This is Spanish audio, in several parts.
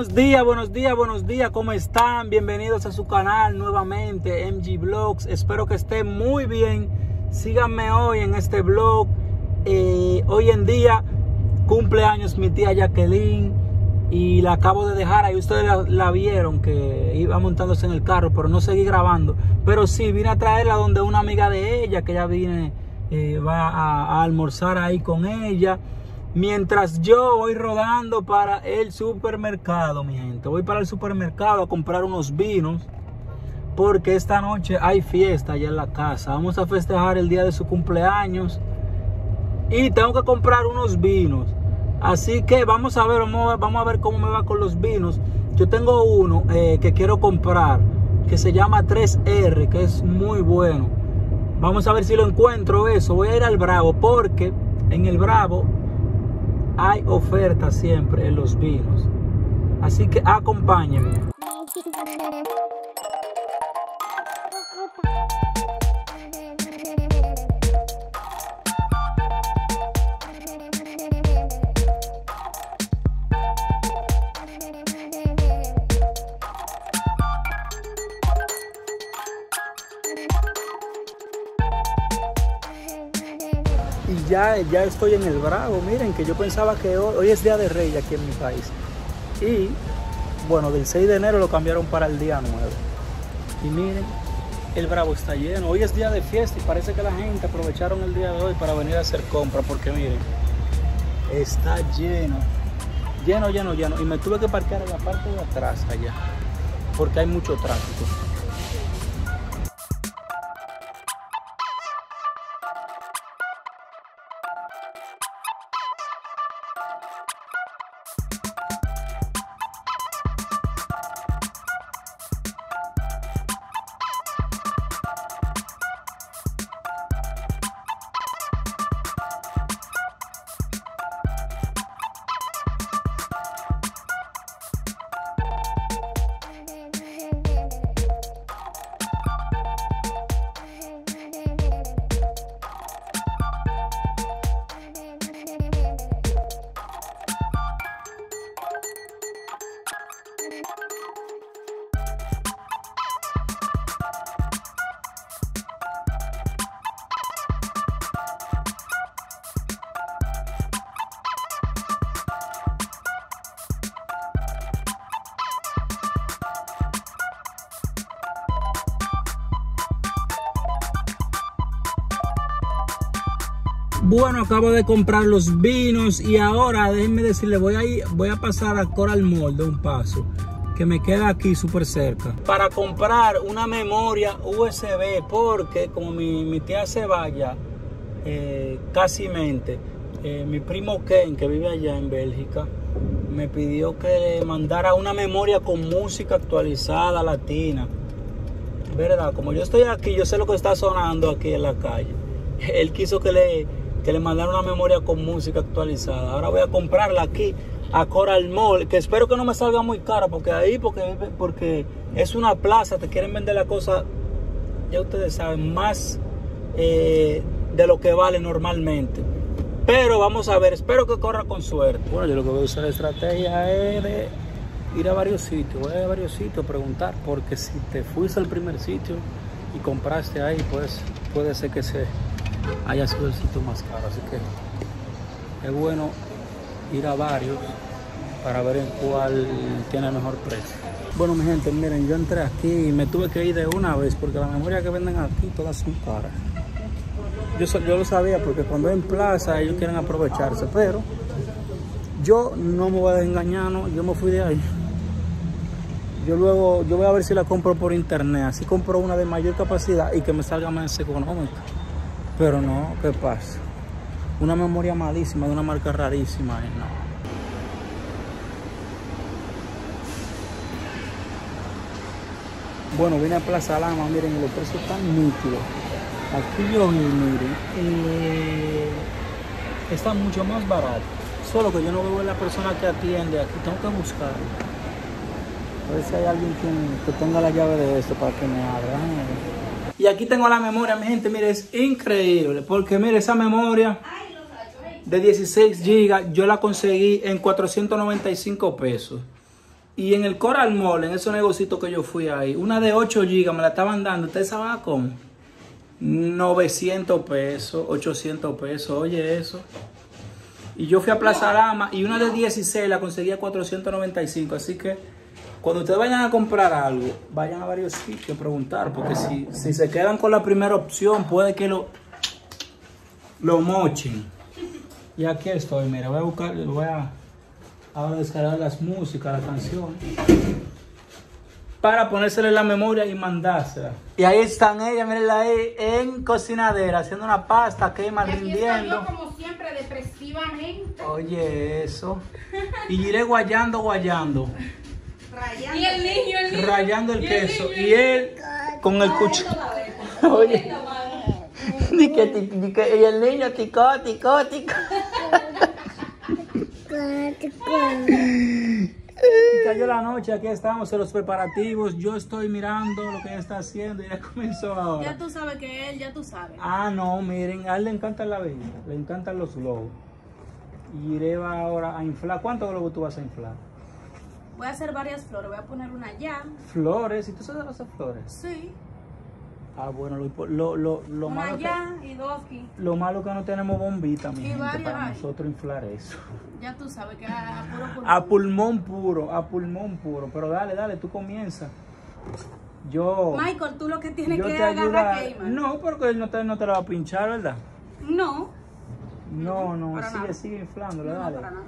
Buenos días, buenos días, buenos días, ¿cómo están? Bienvenidos a su canal nuevamente, MG Vlogs. Espero que estén muy bien. Síganme hoy en este vlog. Eh, hoy en día cumpleaños mi tía Jacqueline y la acabo de dejar. Ahí ustedes la, la vieron que iba montándose en el carro, pero no seguí grabando. Pero sí, vine a traerla donde una amiga de ella, que ella viene, eh, va a, a almorzar ahí con ella. Mientras yo voy rodando para el supermercado, mi gente. Voy para el supermercado a comprar unos vinos. Porque esta noche hay fiesta allá en la casa. Vamos a festejar el día de su cumpleaños. Y tengo que comprar unos vinos. Así que vamos a ver, vamos a, ver cómo me va con los vinos. Yo tengo uno eh, que quiero comprar. Que se llama 3R. Que es muy bueno. Vamos a ver si lo encuentro eso. Voy a ir al Bravo. Porque en el Bravo hay oferta siempre en los vinos. Así que acompáñenme. Ya, estoy en el Bravo. Miren que yo pensaba que hoy, hoy es Día de Rey aquí en mi país. Y bueno, del 6 de enero lo cambiaron para el día 9. Y miren, el Bravo está lleno. Hoy es día de fiesta y parece que la gente aprovecharon el día de hoy para venir a hacer compras. Porque miren, está lleno. Lleno, lleno, lleno. Y me tuve que parquear en la parte de atrás allá. Porque hay mucho tráfico. Bueno, acabo de comprar los vinos y ahora déjenme decirle, voy a ir, voy a pasar a Coral Mall de un paso, que me queda aquí súper cerca, para comprar una memoria USB, porque como mi, mi tía se vaya eh, casi mente, eh, mi primo Ken, que vive allá en Bélgica, me pidió que le mandara una memoria con música actualizada latina. ¿Verdad? Como yo estoy aquí, yo sé lo que está sonando aquí en la calle. Él quiso que le que le mandaron una memoria con música actualizada. Ahora voy a comprarla aquí a Coral Mall, que espero que no me salga muy cara, porque ahí, porque, porque es una plaza, te quieren vender la cosa, ya ustedes saben, más eh, de lo que vale normalmente. Pero vamos a ver, espero que corra con suerte. Bueno, yo lo que voy a usar de estrategia es de ir a varios sitios, voy a, ir a varios sitios a preguntar, porque si te fuiste al primer sitio y compraste ahí, pues puede ser que se haya sido el más caro. Así que es bueno ir a varios para ver en cuál tiene mejor precio. Bueno, mi gente, miren, yo entré aquí y me tuve que ir de una vez porque la memoria que venden aquí todas son caras. Yo, lo sabía porque cuando en plaza ellos quieren aprovecharse, pero yo no me voy a engañar, ¿no? yo me fui de ahí. Yo luego, yo voy a ver si la compro por internet, así compro una de mayor capacidad y que me salga más económica. Pero no, ¿qué pasa? Una memoria malísima de una marca rarísima. ¿eh? No. Bueno, vine a Plaza Lama, miren, los precios están nítidos. Aquí yo miren, eh, está mucho más barato. Solo que yo no veo a la persona que atiende aquí, tengo que buscar. A ver si hay alguien que, que tenga la llave de esto para que me abra. Y aquí tengo la memoria, mi gente, mire, es increíble. Porque mire, esa memoria de 16 GB yo la conseguí en 495 pesos. Y en el Coral Mall, en esos negocios que yo fui ahí, una de 8 gigas me la estaban dando. ¿Ustedes saben cómo? 900 pesos, 800 pesos. Oye, eso. Y yo fui a Plaza Lama y una de 16 la conseguía 495. Así que cuando ustedes vayan a comprar algo, vayan a varios sitios a preguntar. Porque si, si se quedan con la primera opción, puede que lo, lo mochen. Y aquí estoy, mira, voy a buscar, voy a, a descargar las músicas, las canciones. Para ponérsela en la memoria y mandársela. Y ahí están ellas, mírenla ahí, en cocinadera, haciendo una pasta, quema, Y aquí estoy rindiendo. yo como siempre, depresivamente. Oye, eso. Y iré guayando, guayando. Rayando. Y el niño, el niño. Rayando el Y queso. niño, Y él con el cuchillo. Oye. Ni que, ni que- y el niño ticó, ticó, ticó. Y cayó la noche, aquí estamos en los preparativos. Yo estoy mirando lo que ella está haciendo y ya comenzó ahora. Ya tú sabes que él, ya tú sabes. Ah, no, miren, a él le encanta la bebida, le encantan los globos. Y iré va ahora a inflar. ¿Cuántos globos tú vas a inflar? Voy a hacer varias flores. Voy a poner una allá. Flores, ¿y tú sabes hacer flores? Sí. Ah, bueno, lo, lo, lo, lo una malo que, y dos aquí. lo malo que no tenemos bombita, mi Y gente, para hay. nosotros inflar eso. Ya tú sabes que a, a puro pulmón. A pulmón puro, a pulmón puro. Pero dale, dale, tú comienza. Yo, Michael, tú lo que tienes que agarrar ayuda. Cayman. No, porque él no te, no te la va a pinchar, ¿verdad? No. No, no, para sigue, nada. sigue inflándolo, No, dale. para nada.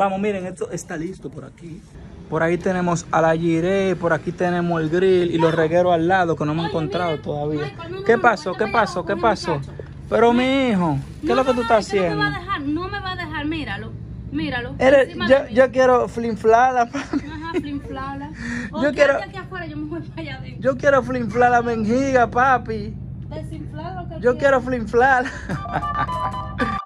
Vamos, miren, esto está listo por aquí. Por ahí tenemos a la giré, por aquí tenemos el grill y los regueros al lado que no hemos Oye, encontrado mira, todavía. Michael, no, no, ¿Qué no, pasó? ¿Qué pasó? ¿Qué pasó? Pero mi hijo, ¿qué es lo que tú estás haciendo? No me va a dejar, no me va a dejar, míralo. Míralo. Eres- yo, yo quiero flinflarla, papi. Ajá, flinflala. O Yo quiero- aquí afuera, yo me voy para allá adentro. Yo quiero flinflar la menjiga, papi. Desinflar lo que Yo quiero flinflar.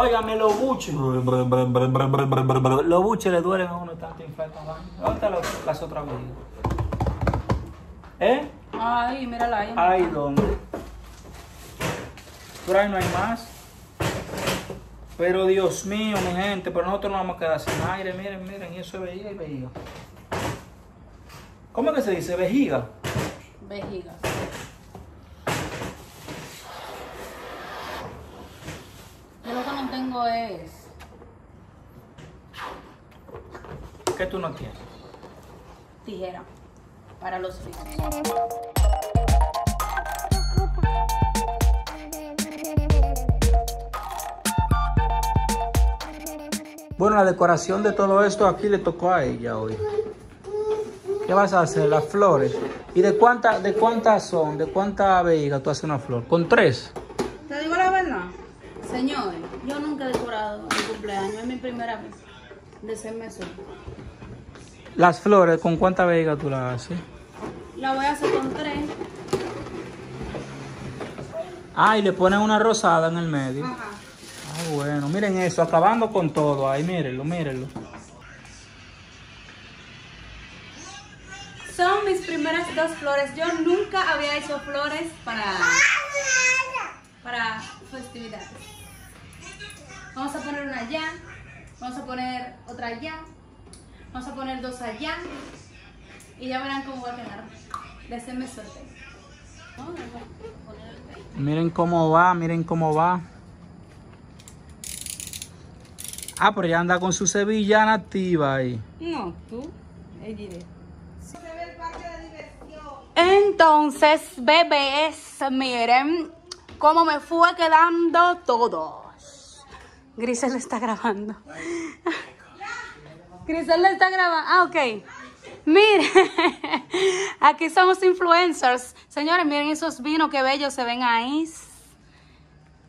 Óigame, los buches. Los buches le duelen a uno tanto. ¿Dónde están los- las otras medidas? ¿Eh? Ay, mírala ahí. Ahí donde. Por ahí no hay más. Pero Dios mío, mi gente, pero nosotros no vamos a quedar sin aire. Miren, miren, y eso es vejiga y vejiga. ¿Cómo es que se dice? Vejiga. Vejiga. Yo lo que no tengo es ¿Qué tú no tienes? tijera para los fritos. Bueno, la decoración de todo esto aquí le tocó a ella hoy. ¿Qué vas a hacer? Las flores. ¿Y de cuántas de cuántas son? ¿De cuántas vejigas tú haces una flor? ¿Con tres? Te digo la verdad, señores, yo nunca he decorado mi cumpleaños, es mi primera vez de serme sola. Las flores, ¿con cuántas vejigas tú las haces? La voy a hacer con tres. Ah, y le ponen una rosada en el medio. Ajá. Ah, bueno, miren eso, acabando con todo ahí, mírenlo, mírenlo. Son mis primeras dos flores. Yo nunca había hecho flores para, para festividades. Vamos a poner una allá, vamos a poner otra allá, vamos a poner dos allá y ya verán cómo va a quedar. Deseenme suerte. Miren cómo va, miren cómo va. Ah, pero ya anda con su sevillana activa ahí. No, tú, ahí diré. Entonces, bebés, miren cómo me fue quedando todos. Grisel está grabando. Grisel está grabando. Ah, ok. Miren, aquí somos influencers. Señores, miren esos vinos, qué bellos se ven ahí.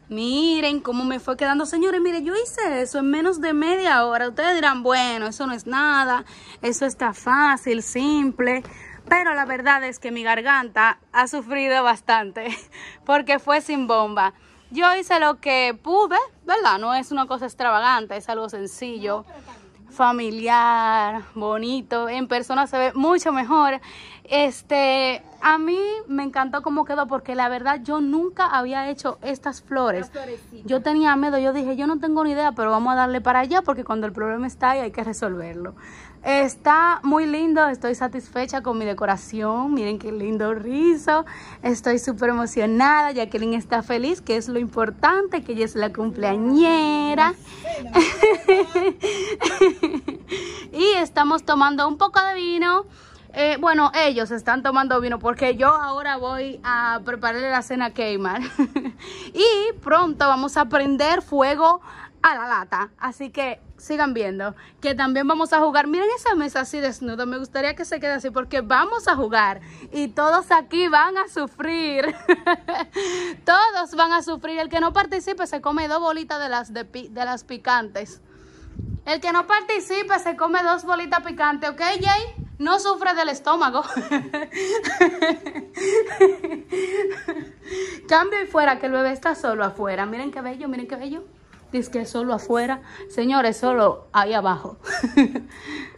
Miren cómo me fue quedando. Señores, miren, yo hice eso en menos de media hora. Ustedes dirán, bueno, eso no es nada. Eso está fácil, simple. Pero la verdad es que mi garganta ha sufrido bastante porque fue sin bomba. Yo hice lo que pude, ¿verdad? No es una cosa extravagante, es algo sencillo. familiar, bonito. En persona se ve mucho mejor. Este, a mí me encantó cómo quedó porque la verdad yo nunca había hecho estas flores. Yo tenía miedo, yo dije, yo no tengo ni idea, pero vamos a darle para allá porque cuando el problema está ahí hay que resolverlo. Está muy lindo, estoy satisfecha con mi decoración. Miren qué lindo rizo. Estoy súper emocionada. Jacqueline está feliz, que es lo importante, que ella es la cumpleañera. y estamos tomando un poco de vino. Eh, bueno, ellos están tomando vino porque yo ahora voy a prepararle la cena a Keymar. y pronto vamos a prender fuego a la lata. Así que sigan viendo que también vamos a jugar. Miren esa mesa así desnuda. Me gustaría que se quede así porque vamos a jugar y todos aquí van a sufrir. todos van a sufrir. El que no participe se come dos bolitas de las, de, las picantes. El que no participe se come dos bolitas picantes, ¿ok, Jay? No sufre del estómago. Cambio y fuera, que el bebé está solo afuera. Miren qué bello, miren qué bello. Dice que solo afuera. Señores, solo ahí abajo.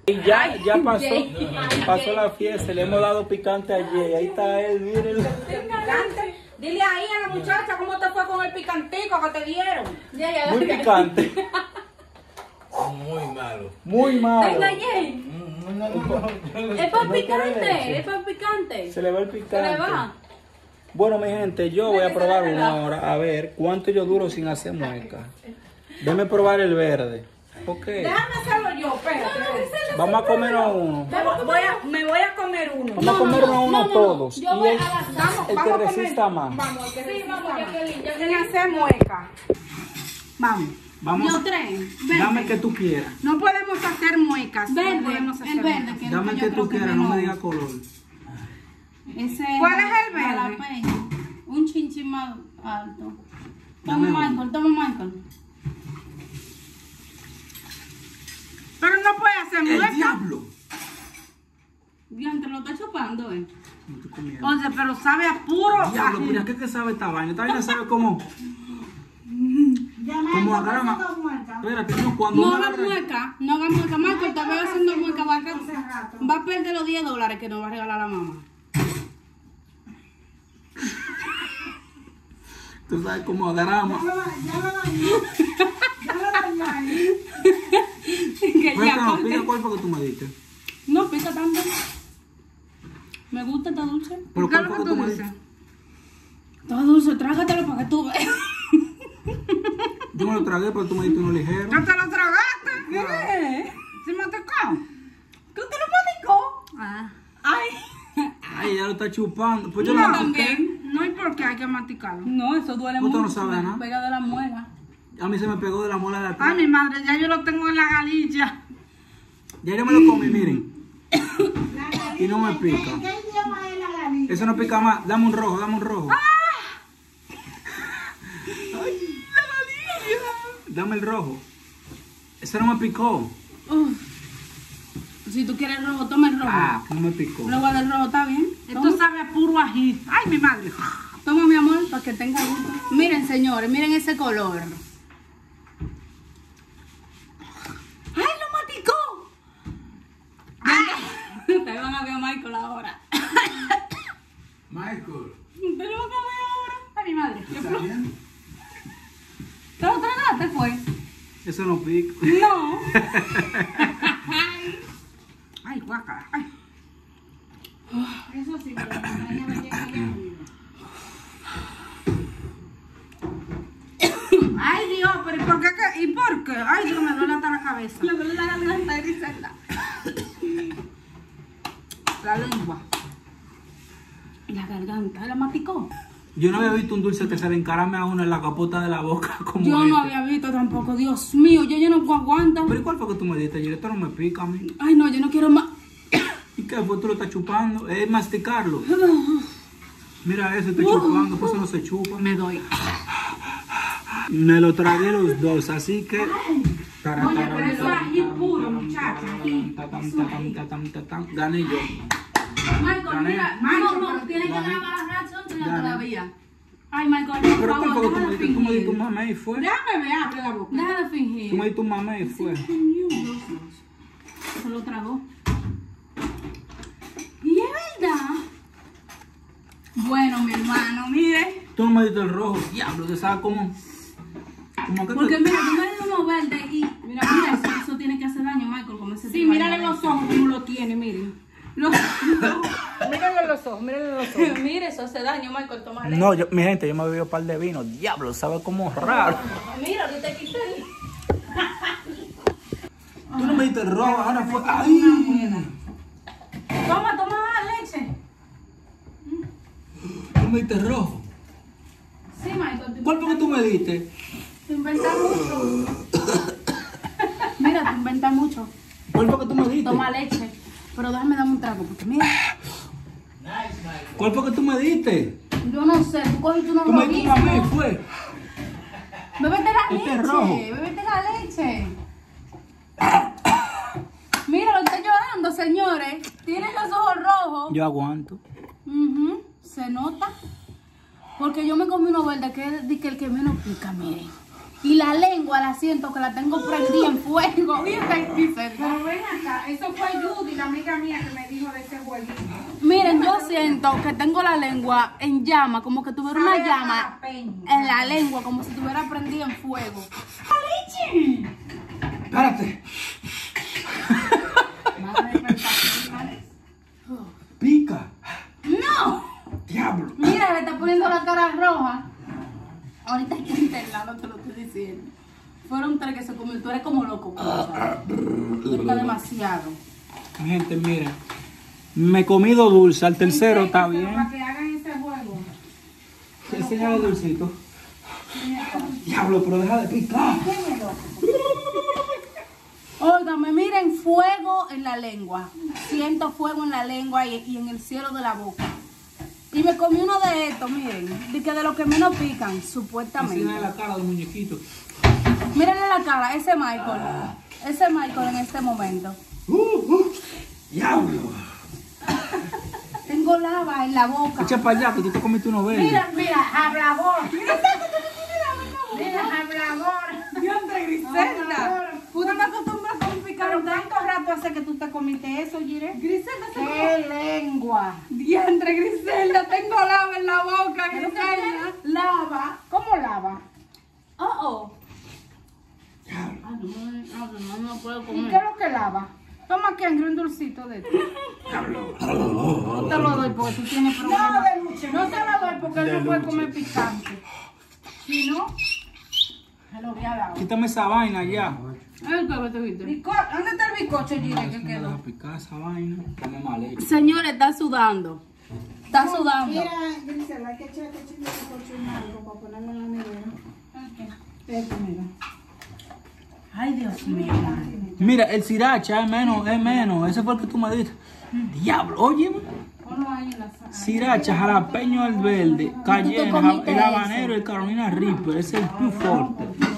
Y ya, ya pasó, pasó la fiesta, le hemos dado picante ayer. Ahí está él, mírenlo. Dile ahí a la muchacha cómo te fue con el picantico que te dieron. Muy picante. Muy malo. Muy malo. Venga, Jay. Mm, no, no, no. Es para No quiere leche. picante, es para picante. Se le va el Se picante. le va. Bueno, mi gente, yo voy a probar uno ahora. A ver cuánto yo duro sin hacer mueca. Déjame probar el verde. Ok. Déjame hacerlo yo, espérate. Vamos a comernos uno. Me voy a, me voy a comer uno. Vamos a comernos uno todos. Yo Y voy el, a la- Vamos, el vamos que a comer. resista más. Vamos, el que Sí, resista vamos, más. Jacqueline. hacer mueca. Vamos. Vamos. Yo tres. Dame el que tú quieras. No podemos hacer muecas. no Verde, podemos hacer el verde. Dame el yo que tú quieras, no me digas color. Ese ¿Cuál es el verde? jalapeño. Un chinchín más alto. Toma. Michael, toma Michael. Pero no puede hacer ¡El muecas. diablo! Diantre, lo está chupando, eh. No estoy comiendo. Oye, pero sabe a puro. Diablo, mira, ¿qué que sabe esta vaina? Esta vaina sabe como... Como a grama. Espérate, no, cuando No haga mueca, no haga mueca. Michael, te veo haciendo mueca. Va a, va a perder los 10 dólares que nos va a regalar la mamá. Tú sabes cómo a grama. que Pero ya, no, ponte. pide cuál fue que tú me diste. No, pica tanto. Me gusta, está dulce. Pero ¿Qué es cuál lo fue que que tú tú me diste. Está dulce, trágatelo para que tú veas. Yo me lo tragué, pero tú me diste uno ligero. ¿No te lo tragaste? ¿Qué? ¿Sí me tocó? ¿Qué te lo maticó? Ah. Ay. Ay, ya lo está chupando. Pues yo No, lo maté. también. No hay por qué hay que masticarlo. No, eso duele Usted mucho. no sabe me nada. Pega de la muela. A mí se me pegó de la muela de la Ay, mi madre, ya yo lo tengo en la galilla. Ya yo me lo comí, miren. Y no me pica. Eso no pica más. Dame un rojo, dame un rojo. Ay, Dame el rojo. Ese no me picó. Uf. Si tú quieres rojo, toma el rojo. Ah, no me picó. Luego del rojo, ¿está bien? Esto Toma. sabe a puro ají. Ay, mi madre. Toma, mi amor, para que tenga gusto. Miren, señores, miren ese color. ¡Ay, lo maticó! Te van a ver a Michael ahora. Michael, Te lo van a ver ahora. Ay, mi madre. ¿Qué ¿está bien? ¿Te lo tragaste, fue? Eso no pica. No. Ay, guácala. Ay. Eso sí, pero la mañana me llega ya. Ay, Dios, pero ¿y por qué? qué? ¿Y por qué? Ay, Dios, me duele hasta la cabeza. La garganta. La lengua. La garganta, la maticó. Yo no había visto un dulce que se le encarame a uno en la capota de la boca como Yo este. no había visto tampoco, Dios mío, yo, yo no aguanto. Pero ¿y cuál fue que tú me diste ayer? Esto no me pica a mí. Ay, no, yo no quiero más. ¿Y qué? Pues tú lo estás chupando. Es masticarlo. Mira eso, está chupando. Pues eso no se chupa. Me doy. Me lo tragué los dos, así que... Oye, pero eso es ají puro, muchacha. ají. Gané yo. Michael, mira, Michael, no, no, pero tienes que lavar la reacción tuya todavía. Ay, Michael, Pero por ¿cuál fue favor, que tú me déjalo diste? Tú me diste un fingir. mamá y fue. Déjame ver, abre la boca. Me fingir. diste un mamá y fue. Se lo tragó. Y es verdad. Bueno, mi hermano, mire. Tú no me diste el rojo, diablo, te sabes como. Porque mira, tú me das uno verde y. Mira, mira, eso, eso tiene que hacer daño, Michael, como ese Sí, mírale los ojos como lo tiene, miren. Los- Mírale los ojos, mírale los ojos. Mire, eso hace daño, Michael, toma leche. No, yo, mi gente, yo me bebí un par de vino. Diablo, sabe como raro. Mira, ahorita quité el... Tú no me diste rojo, ahora fue. ¡Ay! Toma, toma más leche. Tú me diste rojo. Sí, Michael. tú- ¿Cuál fue que tú me diste? Tú inventas mucho. Mira, tú inventas mucho. ¿Cuál fue que tú me diste? Toma leche. Pero déjame darme un trago, porque mira, ¿Cuál fue que tú me diste? yo no sé, tú cogiste uno Tú me diste a mí, fue. Bébete la Este es leche, rojo. bébete la leche. Mira, lo está llorando, señores. Tiene los ojos rojos. Yo aguanto. Ujú, Se nota. Porque yo me comí uno verde que es el que menos pica, miren. Y la lengua la siento que la tengo prendida en fuego. Pero ven acá, eso fue Judy, la amiga mía que me dijo de ese jueguito. Miren, yo siento que tengo la lengua en llama, como que tuviera una llama en la lengua, como si estuviera prendida en fuego. ¡Leche! Espérate. Pica. ¡No! Diablo. Mira, le está poniendo la cara roja. Ahorita hay que internarlo, te lo estoy diciendo. Fueron tres que se comió. Tú eres como loco. Tú está demasiado. Gente, miren. Me he comido dulce, al tercero está Para bien. que hagan ese juego. Dulcito. Diablo, pero deja de picar. Óigame, miren, fuego en la lengua. Siento fuego en la lengua y, y en el cielo de la boca. Y me comí uno de estos, miren. De que de los que menos pican, supuestamente. Enséñale la cara del muñequito. Mírenle la cara, ese Michael. Ese Michael en este momento. Uh, uh. Diablo. Tengo lava en la boca. Echa para allá, que tú te comiste uno verde. Mira, mira, hablador. Mira, hablador. Diantre Griselda. Uno me a comer Pero picante. ¿Cuánto rato hace que tú te comiste eso, Gire? Griselda se ¡Qué lengua! Diantre Griselda, tengo lava en la boca, Griselda. Lava. ¿Cómo lava? Oh, oh. Ay, no, no, no, no puedo ¿Y qué comer. es lo que lava? Toma aquí, Angry, un dulcito de esto. No te lo doy porque tú tienes No, problemas. de mucho. No se lo doy porque él no puede comer picante. Si no, se lo voy a dar. Quítame esa vaina ya. ¿Dónde está el bizcocho, que quedó? picar esa vaina. Come mal hecho. Señores, está sudando. Está sudando. Mira, Grisela, hay que echar este chile de bizcocho en algo para ponerlo en la nevera. Esto, mira. Ay, Dios mío. Mira, el sriracha es menos, es menos. Ese fue el que tú me diste. Diablo, oye. Ponlo ahí en la sala. Sriracha, jalapeño el verde, cayenne, el habanero, el Carolina Reaper. Ese es el plus fuerte.